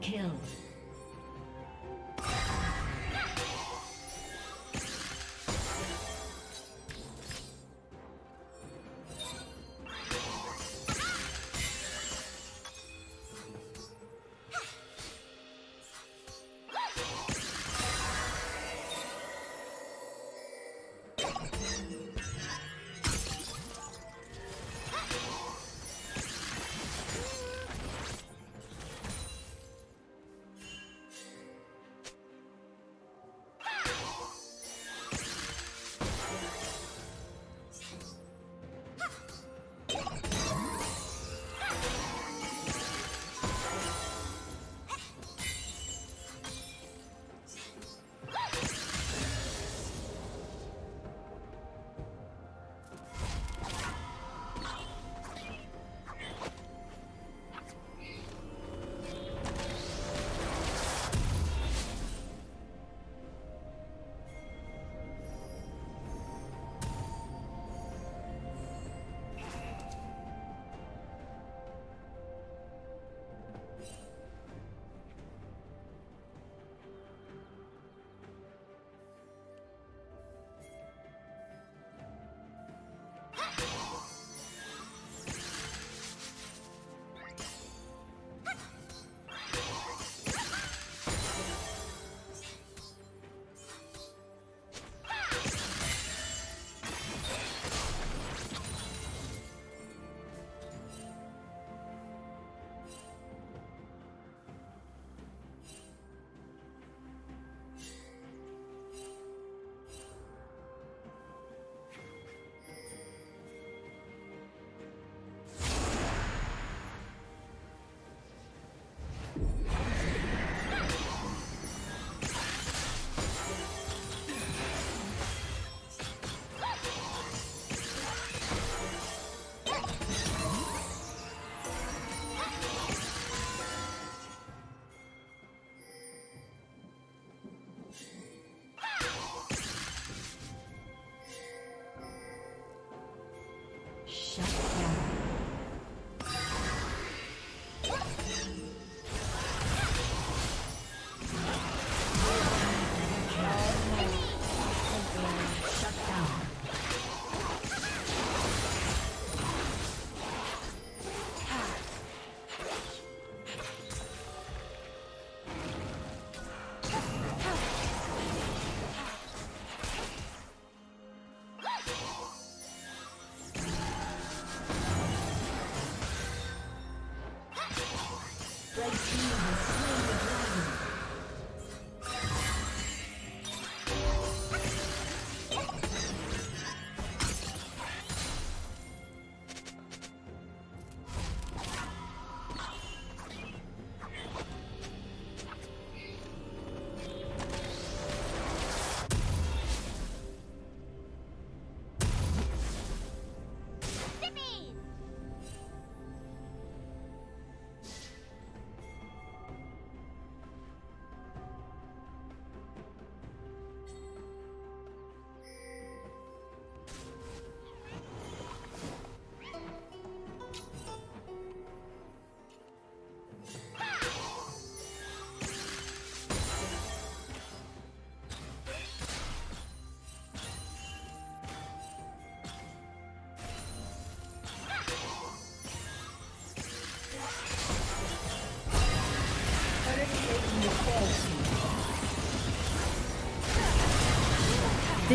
Kill.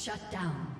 Shut down.